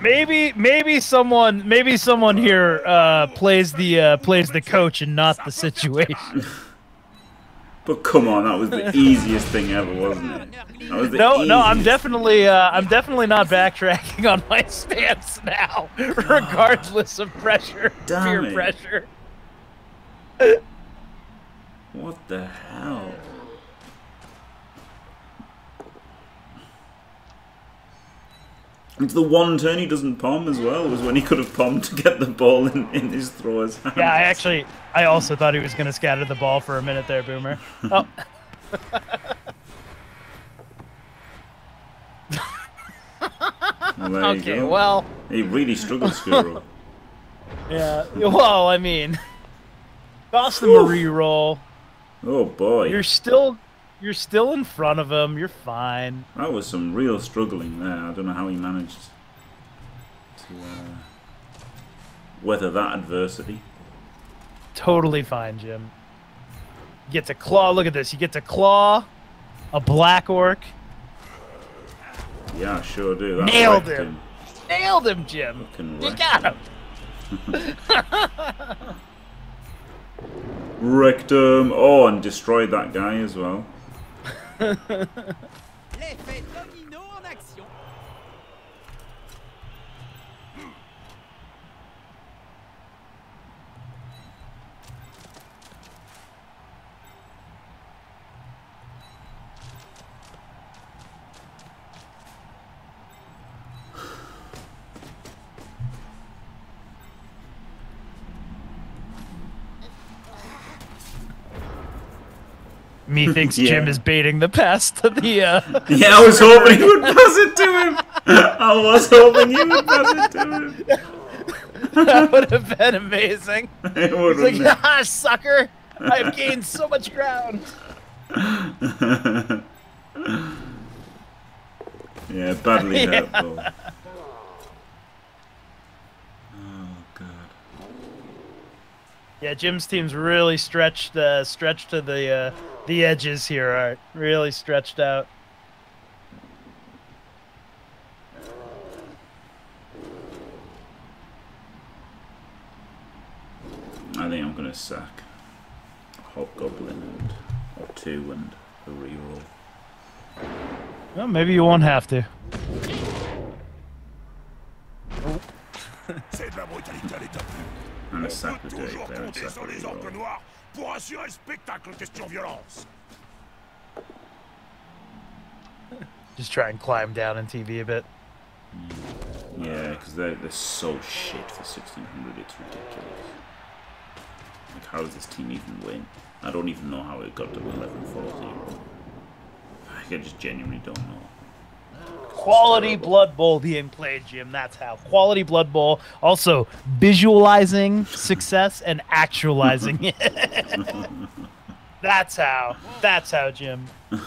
Maybe maybe someone maybe someone here uh, plays the uh, plays the coach and not the situation. [LAUGHS] But come on, that was the [LAUGHS] easiest thing ever, wasn't it? That was the No, no, I'm definitely uh, I'm definitely not backtracking on my stance now, [LAUGHS] regardless of pressure, Damn peer it. pressure. What the hell? And the one turn he doesn't palm as well was when he could have palmed to get the ball in, in his thrower's hand. Yeah, I actually I also thought he was gonna scatter the ball for a minute there, Boomer. [LAUGHS] Oh, Well, okay, well, He really struggled, Skuro. [LAUGHS] yeah. Well, I mean, cost him a reroll. oh boy. You're still you're still in front of him. You're fine. That was some real struggling there. I don't know how he managed to uh, weather that adversity. Totally fine, Jim. You get to claw. Look at this. You get to claw a black orc. Yeah, I sure do. That Nailed wrecked him. Nailed him, Jim. You got him. [LAUGHS] Wrecked him. Oh, and destroyed that guy as well. Domino en action. Me [LAUGHS] thinks Yeah. Jim is baiting the pass to the. Uh, [LAUGHS] Yeah, I was hoping he would pass it to him. [LAUGHS] I was hoping he would pass it to him. that would have been amazing. It would, It's like, ah, sucker! I've gained so much ground. yeah, badly hurt though. Oh god. Yeah, Jim's team's really stretched, uh, stretched to the uh, the edges here. Art really stretched out. I think I'm gonna sack Hobgoblin and or two and a reroll. Well, maybe you won't have to. [LAUGHS] C'est de la brutalité à l'état pur. And On a sack peut the dirty toujours player and compter sack sur the les reroll. orques noirs pour assurer le spectacle question violence. [LAUGHS] Just try and climb down in TV a bit. Mm. Yeah, because they're, they're so shit for 1600, it's ridiculous. Like, how does this team even win? I don't even know how it got to 11 4 0. I just genuinely don't know. Quality Blood Bowl being played, Jim. That's how. Quality Blood Bowl. Also, visualizing success and actualizing [LAUGHS] it. [LAUGHS] That's how. That's how, Jim. [LAUGHS]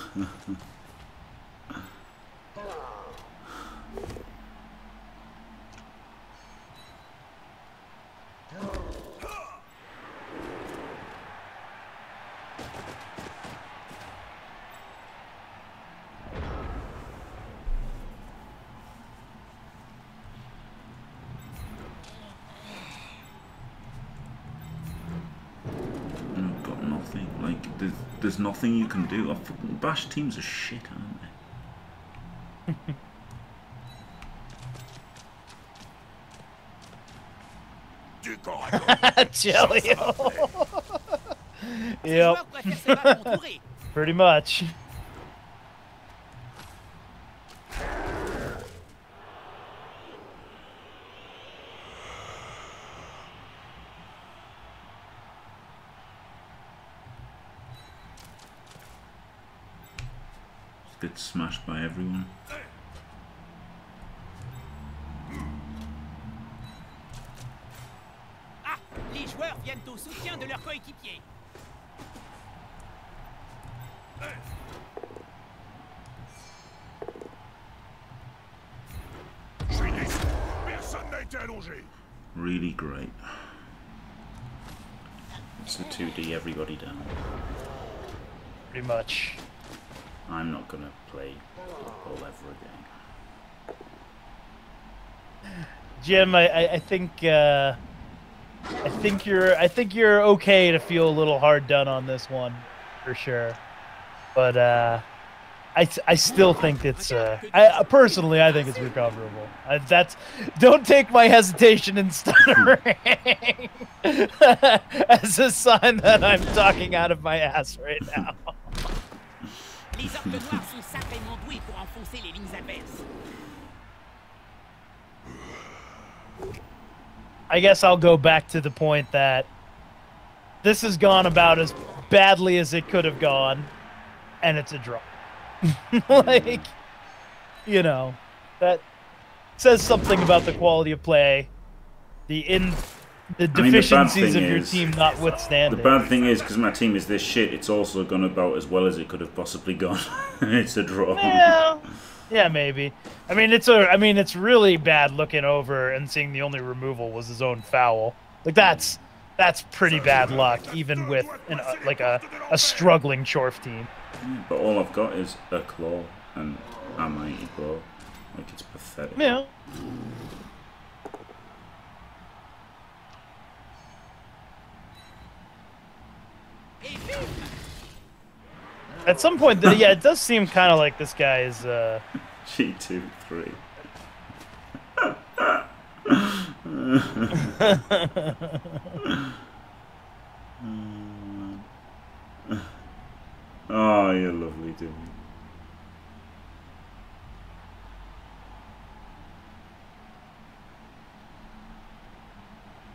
I've got nothing. Like, there's, there's nothing you can do. Oh, fucking Bash teams are shit, aren't they? [LAUGHS] Du corps à corps. Jelio. Les yep, joueurs préfèrent se battre entourés. pretty much. Get smashed by everyone. Ah, les joueurs viennent au soutien de leurs coéquipiers. Je suis déçu. Personne n'a été allongé. Really great. It's the 2D everybody down. Pretty much. I'm not gonna play football ever again. Jim, I, I, I think uh, I think you're I think you're okay to feel a little hard done on this one, for sure. But uh, I, I still think it's uh, I uh, personally I think it's recoverable. I, that's don't take my hesitation and stuttering [LAUGHS] as a sign that I'm talking out of my ass right now. Les orques noirs sont sacrément doués pour enfoncer les lignes adverses. I guess I'll go back to the point that this has gone about as badly as it could have gone, and it's a draw. [LAUGHS] like, you know, that says something about the quality of play, the in the I mean, the deficiencies of your is- team notwithstanding. The bad thing is, because my team is this shit, it's also gone about as well as it could have possibly gone. [LAUGHS] it's a draw. yeah, [LAUGHS] yeah, maybe. I mean, it's a. I mean, it's really bad looking over and seeing the only removal was his own foul. Like that's that's pretty bad luck, even with an, uh, like a a struggling Chorf team. But all I've got is a claw and a mighty blow. Like, it's pathetic. Yeah. Et bim At some point, the, yeah, it does seem kind of like this guy is. Uh, G2 3. [LAUGHS] [LAUGHS] oh, you're lovely, Jimmy.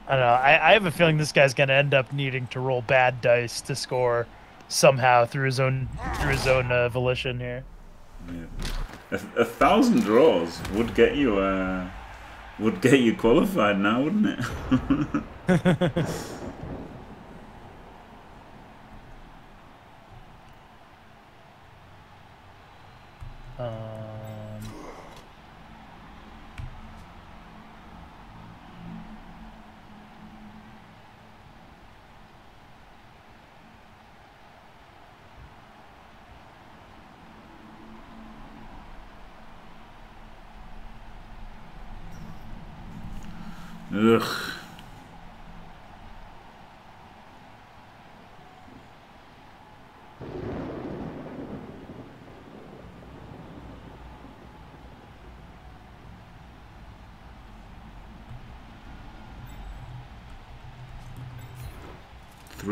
I don't know. I, I have a feeling this guy's gonna end up needing to roll bad dice to score somehow through his own through his own uh, volition here. Yeah. A, a thousand draws would get you uh, would get you qualified now, wouldn't it? [LAUGHS]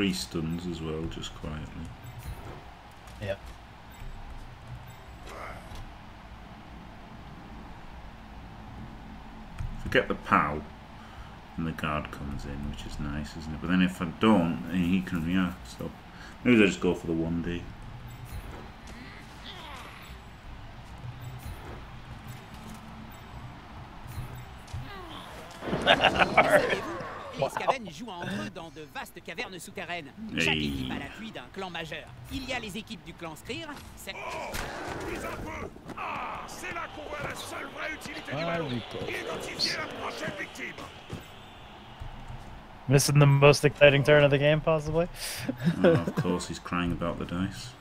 three stuns as well, just quietly. Yep. Forget the POW, and the guard comes in, which is nice, isn't it? But then if I don't, he can react, so maybe I just go for the 1D. Cavernes souterraines. Chaque Hey. équipe a l'appui d'un clan majeur. Il y a les équipes du clan Skrir, c'est- un peu Ah C'est là qu'on voit la seule vraie utilité du Ah, ballon. Identifier la prochaine victime Missing the most exciting turn of the game, possibly. Oh, of [LAUGHS] course, he's crying about the dice.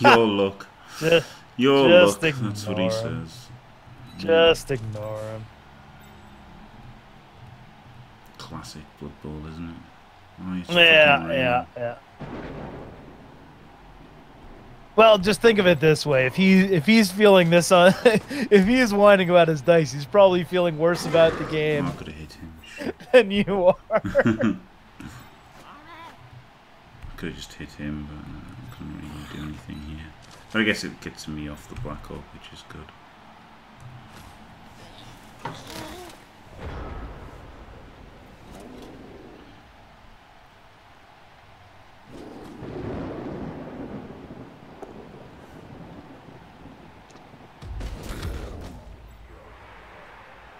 Your [LAUGHS] luck. Just, Your Just luck. That's what he ignore him. says. just ignore him. Classic Blood Bowl, isn't it? Oh, Yeah, yeah, yeah. Well, just think of it this way: if he if he's feeling this on, [LAUGHS] if he is whining about his dice, he's probably feeling worse about the Oh, game I could have hit him. [LAUGHS] Than you are. I could have just hit him, but uh, I couldn't really do anything here. But I guess it gets me off the black orc, which is good.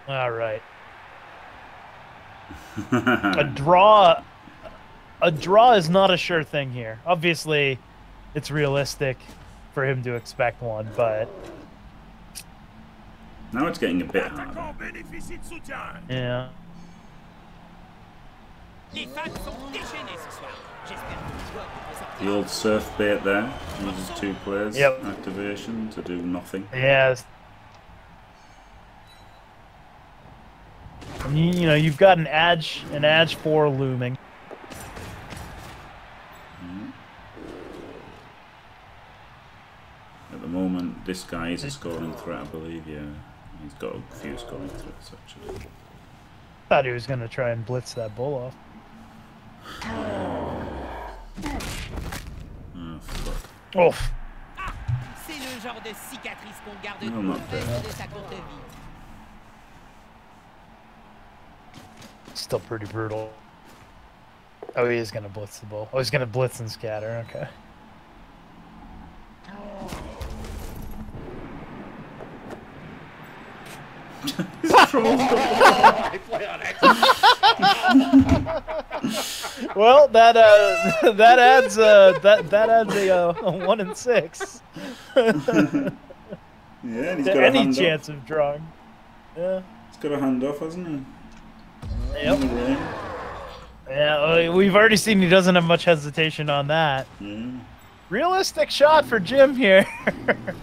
All right. [LAUGHS] a draw a draw is not a sure thing here. Obviously, it's realistic for him to expect one, but Now it's getting a bit L'attaquant harder. bénéficie de soutien yeah. les fans sont déchaînés ce soir. J'espère que le joueur peut The old surf bait there uses two players Yep. activation to do nothing. Yes. You, you know, you've got an edge, an edge four looming. At the moment, this guy is a scoring threat, I believe. Yeah, he's got a few scoring threats actually. Thought he was gonna try and blitz that bull off. Oh fuck! Oof. Ah, c'est le genre de cicatrice qu'on garde Non, tout le reste de sa courte vie. Still pretty brutal. Oh, he is gonna blitz the bull. Oh, he's gonna blitz and scatter. Okay. [LAUGHS] well, that uh, [LAUGHS] that adds uh, that that adds a, uh, a one in six. [LAUGHS] Yeah, and he's got a Any hand chance of drawing? Yeah. He's got a hand off, hasn't he? Yep. Yeah, uh, we've already seen he doesn't have much hesitation on that. Yeah. Realistic shot for Jim here.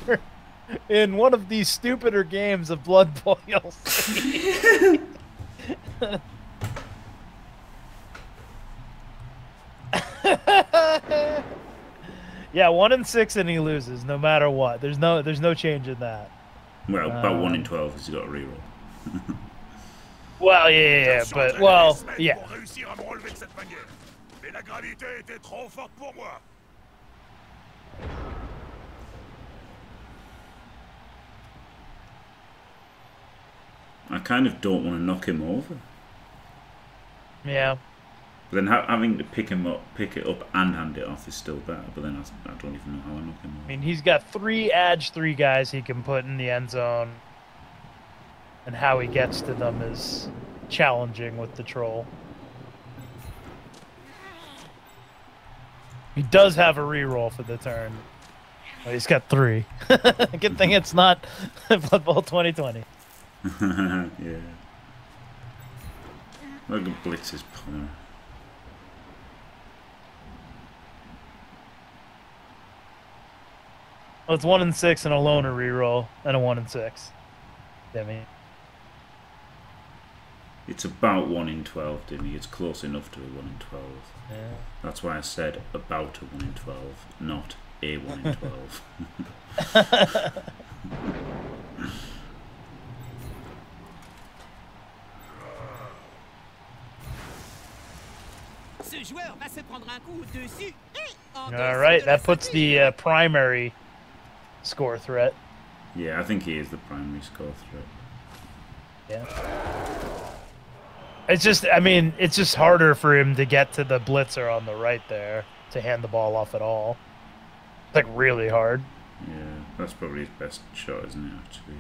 [LAUGHS] In one of these stupider games of Blood [LAUGHS] Boils. [LAUGHS] yeah, one in six and he loses no matter what. There's no there's no change in that. Well, about one in Um, twelve. He's got a reroll. Well, yeah, yeah, yeah, but well, yeah. Pour réussir à me relever de cette manière. Mais la gravité était trop forte pour moi. I kind of don't want to knock him over. Yeah. But then ha- having to pick him up, pick it up, and hand it off is still better. But then I don't even know how I knock him I mean, he's got three edge, three guys he can put in the end zone, and how he gets to them is challenging with the troll. He does have a reroll for the turn. Well, he's got three. [LAUGHS] Good thing it's not [LAUGHS] Blood Bowl 2020. [LAUGHS] yeah. Look at Blitz's punter. Well, it's one and six and a loner reroll, and a one and six. Demi. It's about one in twelve, Dimmy. It's close enough to a one in twelve. Yeah. That's why I said about a one in twelve, not a one in twelve. [LAUGHS] Ce joueur va se prendre un coup dessus et en All dessous right, de la that puts the uh, primary score threat. yeah, I think he is the primary score threat. Yeah. It's just, I mean, it's just harder for him to get to the blitzer on the right there to hand the ball off at all. It's like really hard. Yeah, that's probably his best shot, isn't it? Actually,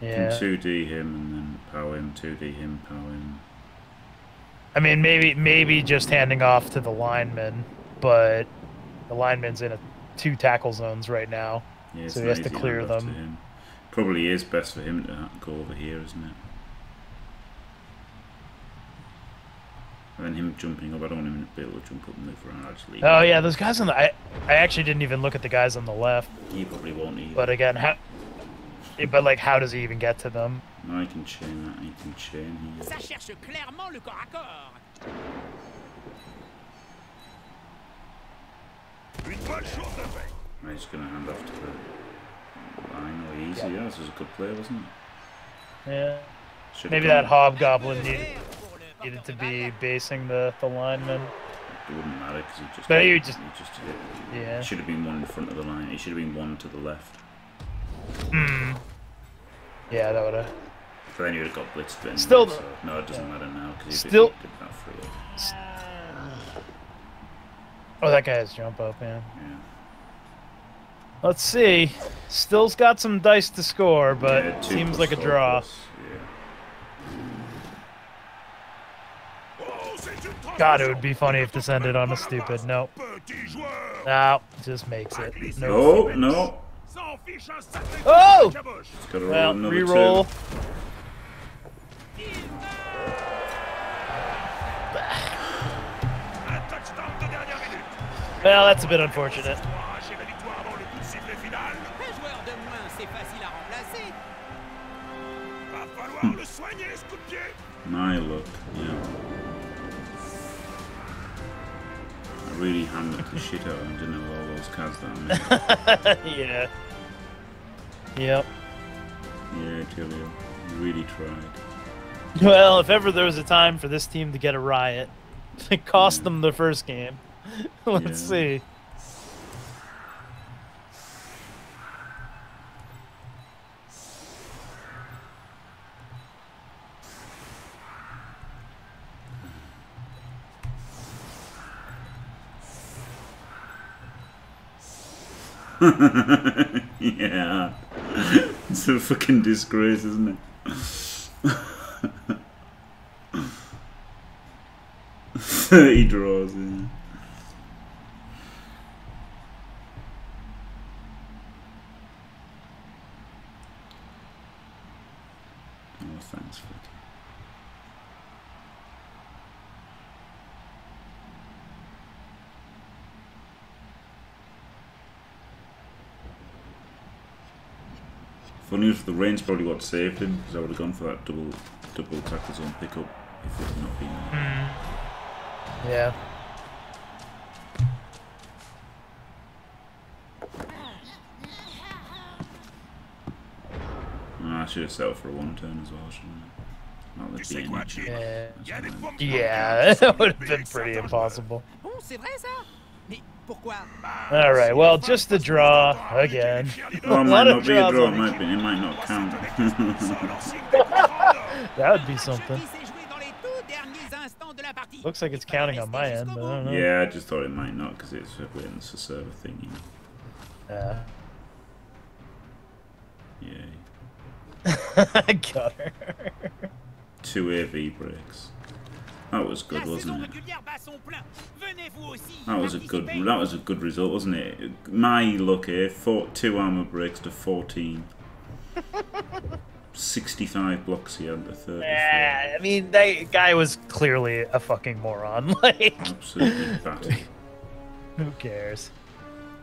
Yeah. Can 2D him and then power him, 2D him, power him. I mean, maybe maybe just handing off to the lineman, but the lineman's in a two tackle zones right now. Yeah, So he has to clear to them. him. Probably is best for him to go over here, isn't it? And then him jumping up, I don't want him to be able to jump up and move around. I'll just leave Oh yeah, those guys on the. I, I actually didn't even look at the guys on the left. He probably won't either. But again, how? But like, how does he even get to them? No, I can chain that, I can chain here. Ça cherche clairement le corps à corps. Une bonne chose de fait. I'm just going to hand off to the line or easy. Yeah, this was a good play, wasn't it? Yeah. Should've Maybe gone- that hobgoblin needed, Vert pour le needed to be basing the the lineman. It wouldn't matter because he just. But you just- he just hit. Yeah. It should have been one in front of the line. It should have been one to the left. Hmm. Yeah, that would have. But then he would have got blitzed anyway, Still- so no, it doesn't matter now because he Still- did, that free. [SIGHS] Oh, that guy has jump up, man. Yeah. Let's see. Still's got some dice to score, but Yeah, seems like a draw. plus, yeah. Oh, c'est une God, it would be funny if this ended on a stupid note. Petit joueur. No, just makes it. No. No! S'en fiche un sacré Oh! coup de caboche. It's got to roll Well, another re-roll. two. Un touchdown de dernière minute. Well, that's a bit unfortunate. Arracher la victoire really hammered the shit out of him, didn't I, with all those cards that I made. [LAUGHS] yeah. Yep. yeah, Julio, you really tried. Well, if ever there was a time for this team to get a riot, [LAUGHS] it cost them the first game. [LAUGHS] Let's Yeah. see. [LAUGHS] yeah. It's a fucking disgrace, isn't it? [LAUGHS] Thirty draws, yeah. Oh, thanks, Flicky. Funny if the rain's probably what saved him, because I would have gone for that double double tackle zone pickup if it had not been there. Yeah. Ah, I should have settled for a one turn as well, shouldn't I? Not Tu that sais being quoi, much. Jim? Yeah. Il y a des pommes Yeah, [LAUGHS] that would have been pretty impossible. All right, well, just the draw again. Oh, [LAUGHS] it might not be a draw, on it the- might be, it might not count. [LAUGHS] That would be something. Qui s'est joué dans les tout derniers instants de la partie. Looks like it's counting on my end, but I don't know. yeah, I just thought it might not because it's it's a server thing. You know? Yeah. Yeah. [LAUGHS] I got her. Two AV breaks. That was good, wasn't it? régulière bat son plein. Venez vous aussi. That was a good. That was a good result, wasn't it? My luck here: four, two armor breaks to fourteen. Sixty-five blocks he had to thirty-four. Yeah, I mean, that guy was clearly a fucking moron. [LAUGHS] Like, Absolutely battered. who cares?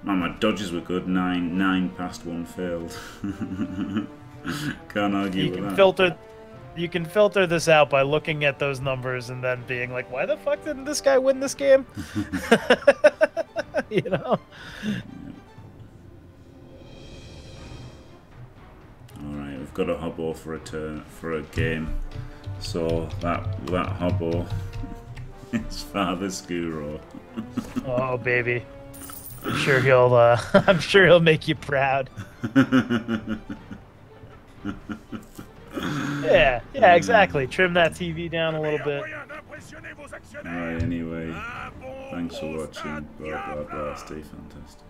Man, my dodges were good. Nine, nine passed, one failed. [LAUGHS] Can't argue You with can that. filter. You can filter this out by looking at those numbers and then being like, "Why the fuck didn't this guy win this game?" [LAUGHS] you know. All right, we've got a hobbo for a turn for a game. So that that hobbo [LAUGHS] is Father Skuro. [LAUGHS] Oh baby, I'm sure he'll. Uh, I'm sure he'll make you proud. Yeah, yeah, exactly. Trim that TV down a little bit. Moyen d'impressionner vos All actionnaires. right, anyway, thanks for watching. Blah blah blah. Stay fantastic.